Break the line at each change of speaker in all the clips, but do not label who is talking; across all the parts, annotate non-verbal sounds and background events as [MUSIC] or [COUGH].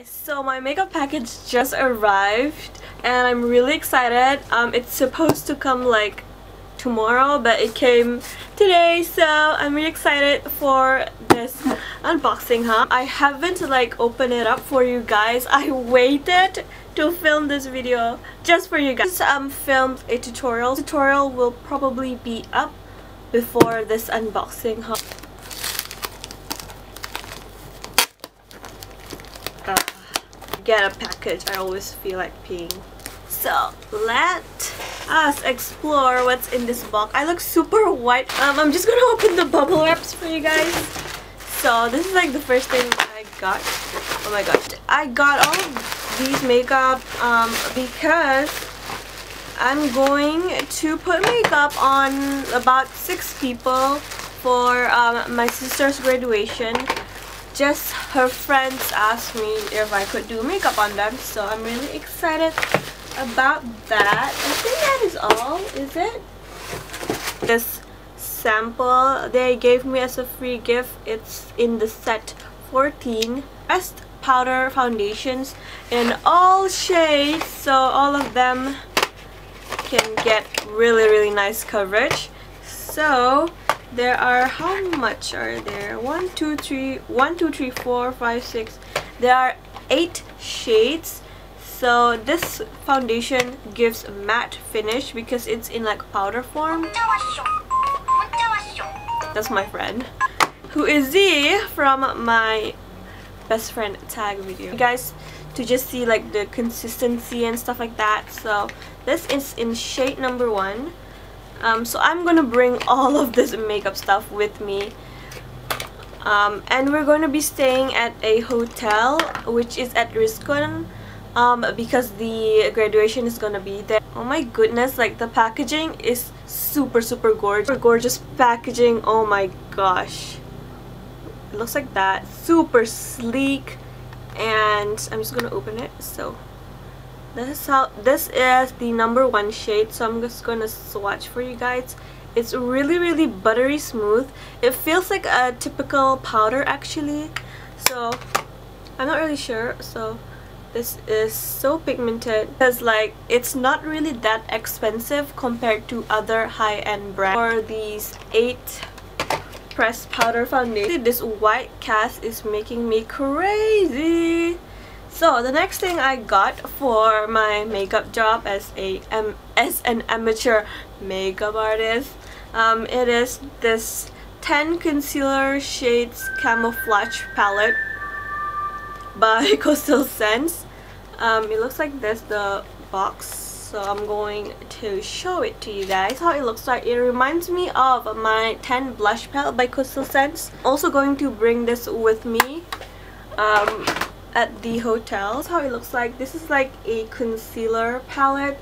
guys, so my makeup package just arrived and I'm really excited. Um, it's supposed to come like tomorrow but it came today so I'm really excited for this unboxing huh? I haven't like opened it up for you guys. I waited to film this video just for you guys. I um, filmed a tutorial. Tutorial will probably be up before this unboxing huh get a package I always feel like peeing so let us explore what's in this box. I look super white. Um, I'm just gonna open the bubble wraps for you guys. So this is like the first thing I got. Oh my gosh. I got all these makeup um, because I'm going to put makeup on about six people for um, my sister's graduation. Just her friends asked me if I could do makeup on them so I'm really excited about that. I think that is all, is it? This sample they gave me as a free gift. It's in the set 14. Best powder foundations in all shades. So all of them can get really, really nice coverage. So there are, how much are there? One, two, three, one, two, three, four, five, six. There are eight shades so this foundation gives matte finish because it's in like powder form. That's my friend. Who is Z from my best friend tag video. You guys to just see like the consistency and stuff like that. So this is in shade number one. Um, so I'm gonna bring [LAUGHS] all of this makeup stuff with me. Um, and we're going to be staying at a hotel which is at Rizqun um, because the graduation is gonna be there. Oh my goodness, like the packaging is super super gorgeous. Gorgeous packaging, oh my gosh. It looks like that. Super sleek and I'm just gonna open it. So this is how this is the number one shade so I'm just gonna swatch for you guys. It's really really buttery smooth. It feels like a typical powder actually. So I'm not really sure so this is so pigmented because like it's not really that expensive compared to other high-end brands for these eight pressed powder foundation this white cast is making me crazy so the next thing I got for my makeup job as a um, as an amateur makeup artist um, it is this 10 concealer shades camouflage palette by [LAUGHS] Coastal Scents. Um, it looks like this, the box. So I'm going to show it to you guys how it looks like. It reminds me of my 10 blush palette by Coastal Scents. Also going to bring this with me um, at the hotel. This how it looks like. This is like a concealer palette.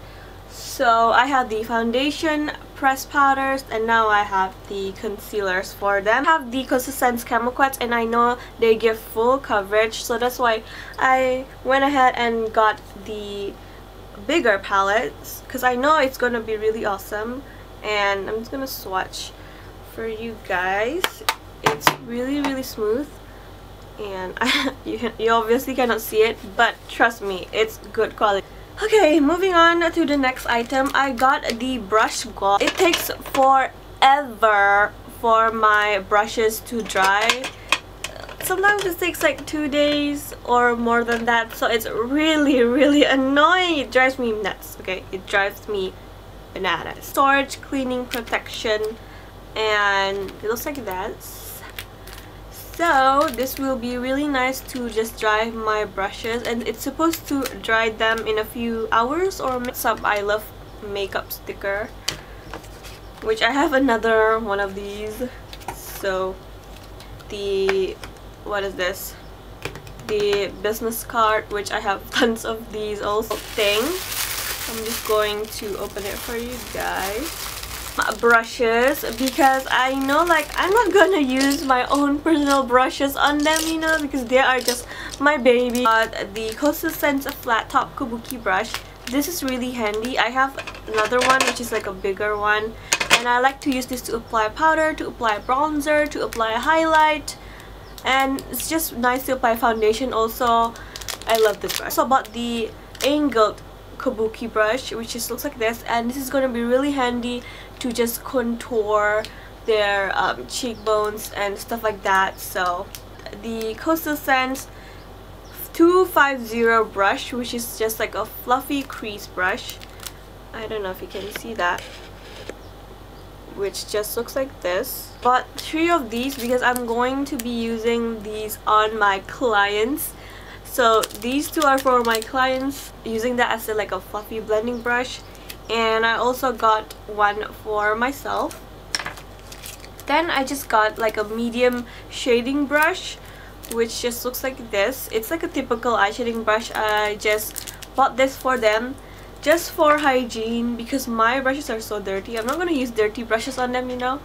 So I have the foundation, pressed powders and now I have the concealers for them. I have the Coastal Scents Camo Quets and I know they give full coverage so that's why I went ahead and got the bigger palettes because I know it's gonna be really awesome and I'm just gonna swatch for you guys. It's really really smooth and [LAUGHS] you, you obviously cannot see it but trust me it's good quality. Okay, moving on to the next item. I got the brush gloss. It takes forever for my brushes to dry. Sometimes it takes like two days or more than that. So it's really, really annoying. It drives me nuts. Okay, it drives me bananas. Storage, cleaning, protection, and it looks like that so this will be really nice to just dry my brushes and it's supposed to dry them in a few hours or sub I love makeup sticker which I have another one of these. So the what is this? The business card which I have [LAUGHS] tons of these also thing. I'm just going to open it for you guys brushes because I know like I'm not gonna use my own personal brushes on them you know because they are just my baby. But the Coastal Scents flat top kabuki brush this is really handy. I have another one which is like a bigger one. And I like to use this to apply powder to apply bronzer to apply a highlight. And it's just nice to apply foundation also. I love this brush. So I bought the angled kabuki brush which just looks like this. And this is going to be really handy to just contour their um, cheekbones and stuff like that. So the Coastal Scents 250 brush which is just like a fluffy crease brush. I don't know if you can see that. Which just looks like this. But three of these because I'm going to be using these on my clients. So these two are for my clients using that as a, like a fluffy blending brush and I also got one for myself. Then I just got like a medium shading brush which just looks like this. It's like a typical eye shading brush. I just bought this for them just for hygiene because my brushes are so dirty. I'm not gonna use dirty brushes on them you know?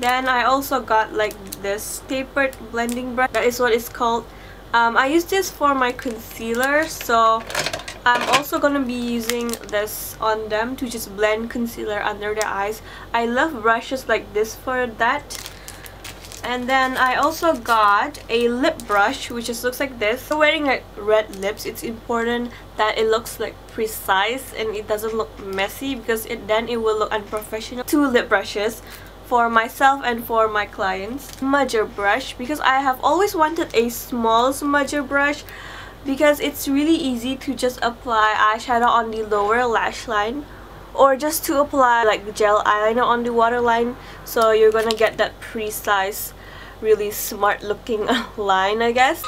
Then I also got like this tapered blending brush. That is what it's called. Um, I use this for my concealer so I'm also gonna be using this on them to just blend concealer under their eyes I love brushes like this for that and then I also got a lip brush which just looks like this. For wearing like red lips, it's important that it looks like precise and it doesn't look messy because it then it will look unprofessional. Two lip brushes for myself and for my clients. Smudger brush because I have always wanted a small smudger brush because it's really easy to just apply eyeshadow on the lower lash line or just to apply like gel eyeliner on the waterline. So you're gonna get that precise really smart looking [LAUGHS] line I guess.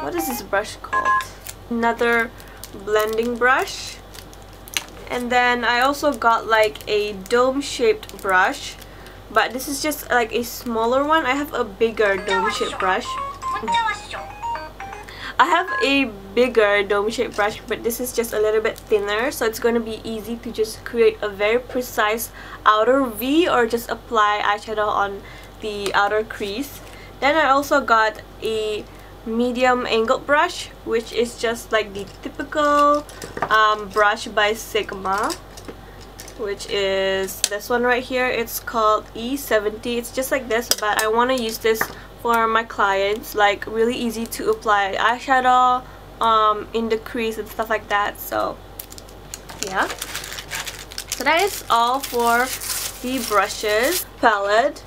What is this brush called? Another blending brush. And then I also got like a dome shaped brush but this is just like a smaller one. I have a bigger dome shaped brush I have a bigger dome shaped brush but this is just a little bit thinner so it's going to be easy to just create a very precise outer V or just apply eyeshadow on the outer crease. Then I also got a medium angled brush which is just like the typical um, brush by Sigma which is this one right here. It's called E70. It's just like this but I want to use this for my clients like really easy to apply eyeshadow um, in the crease and stuff like that so yeah. So that is all for the brushes palette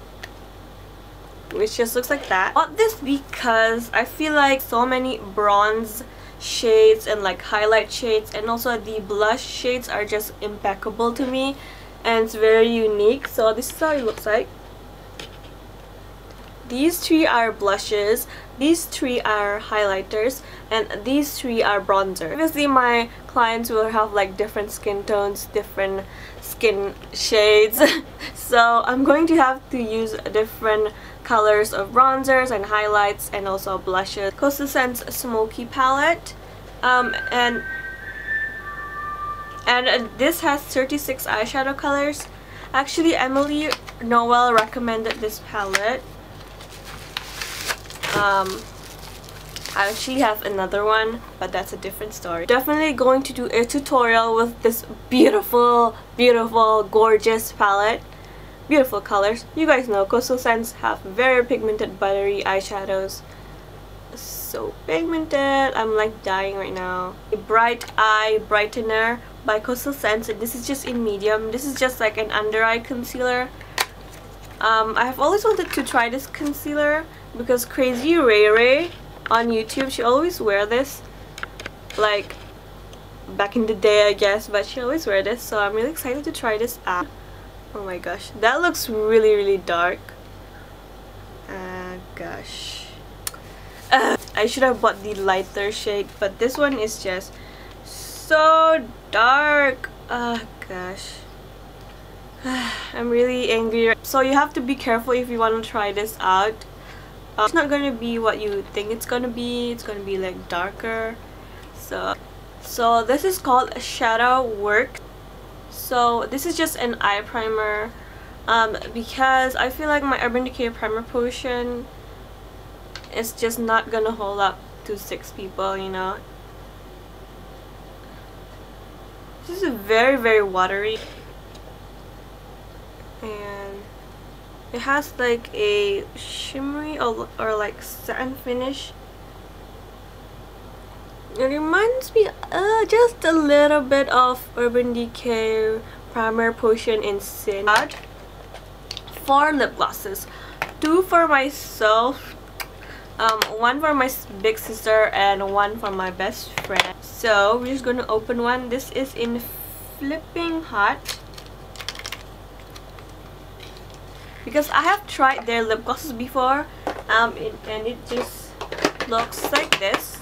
which just looks like that. Bought this because I feel like so many bronze shades and like highlight shades and also the blush shades are just impeccable to me and it's very unique. So this is how it looks like these three are blushes, these three are highlighters, and these three are bronzer. Obviously my clients will have like different skin tones, different skin shades, [LAUGHS] so I'm going to have to use different colors of bronzers and highlights and also blushes. Coastal Scents Smoky Palette, um, and and this has 36 eyeshadow colors. Actually, Emily Noel recommended this palette um, I actually have another one, but that's a different story. Definitely going to do a tutorial with this beautiful, beautiful, gorgeous palette. Beautiful colors. You guys know Coastal Scents have very pigmented buttery eyeshadows. So pigmented. I'm like dying right now. A Bright Eye Brightener by Coastal Scents. And this is just in medium. This is just like an under eye concealer. Um, I have always wanted to try this concealer because Crazy Ray Ray on YouTube, she always wear this like back in the day I guess but she always wear this so I'm really excited to try this out. Oh my gosh, that looks really really dark. Ah uh, gosh. Uh, I should have bought the lighter shade but this one is just so dark. Uh, gosh. [SIGHS] I'm really angry. So you have to be careful if you want to try this out. Um, it's not gonna be what you think it's gonna be. It's gonna be like darker. So so this is called shadow work. So this is just an eye primer. Um, because I feel like my Urban Decay primer potion is just not gonna hold up to six people you know? This is very very watery and it has like a shimmery or, or like satin finish. it reminds me uh, just a little bit of Urban Decay Primer Potion in Sin. Four lip glosses. Two for myself, um, one for my big sister, and one for my best friend. So we're just gonna open one. This is in Flipping Hot. Because I have tried their lip glosses before um, it, and it just looks like this.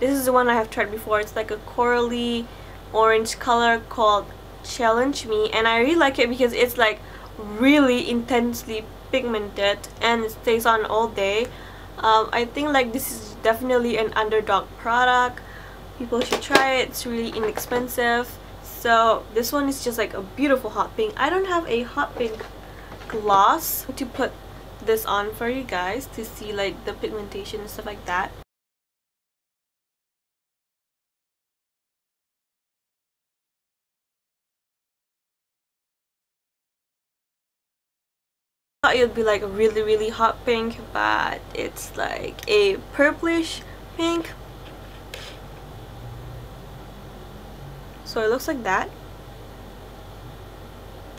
This is the one I have tried before. It's like a corally orange color called Challenge Me and I really like it because it's like really intensely pigmented and it stays on all day. Um, I think like this is definitely an underdog product. People should try it. It's really inexpensive. So this one is just like a beautiful hot pink. I don't have a hot pink gloss to put this on for you guys to see like the pigmentation and stuff like that. thought it would be like a really really hot pink but it's like a purplish pink. So it looks like that.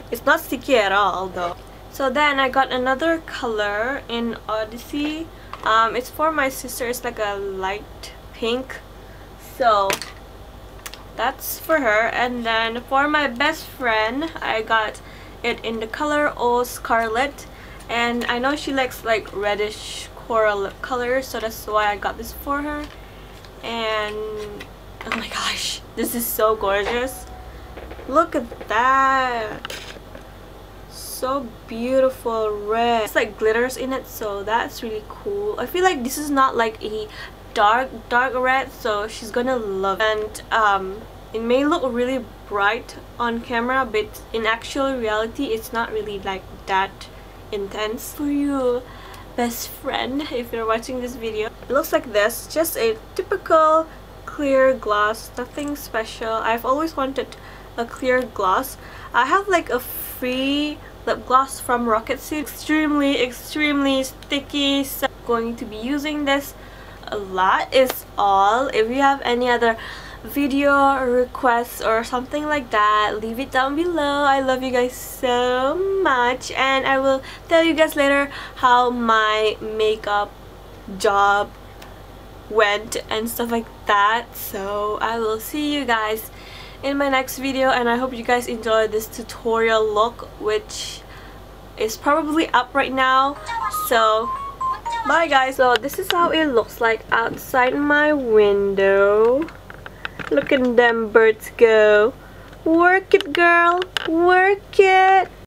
It's not sticky at all though so then I got another color in Odyssey. Um, it's for my sister. It's like a light pink. So that's for her. And then for my best friend I got it in the color Oh Scarlet. And I know she likes like reddish coral colors so that's why I got this for her. And oh my gosh [LAUGHS] this is so gorgeous. Look at that so beautiful red. It's like glitters in it so that's really cool. I feel like this is not like a dark dark red so she's gonna love it. And um it may look really bright on camera but in actual reality it's not really like that intense. For you best friend if you're watching this video it looks like this. Just a typical clear gloss nothing special. I've always wanted a clear gloss. I have like a free lip gloss from Rocket Seed extremely extremely sticky so I'm going to be using this a lot. Is all if you have any other video requests or something like that leave it down below. I love you guys so much and i will tell you guys later how my makeup job went and stuff like that. So i will see you guys in my next video and i hope you guys enjoyed this tutorial look which is probably up right now so bye guys so this is how it looks like outside my window Look at them birds go. Work it, girl. Work it.